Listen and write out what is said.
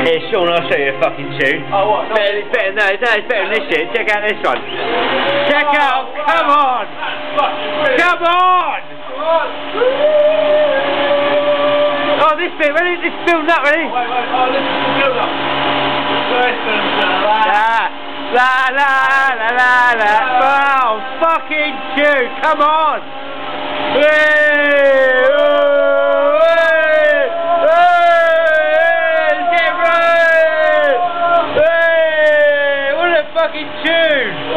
Here, Sean, I'll show you a fucking tune. Oh, what? Better, it's better, no, no, it's better than this shit. Check out this one. Check oh, out, come on! Come on! Oh, this bit, ready? This building up, ready? Wait, wait, oh, listen to the build-up. La, la, la, la, la, la. Oh, fucking tune, come on! fucking tune!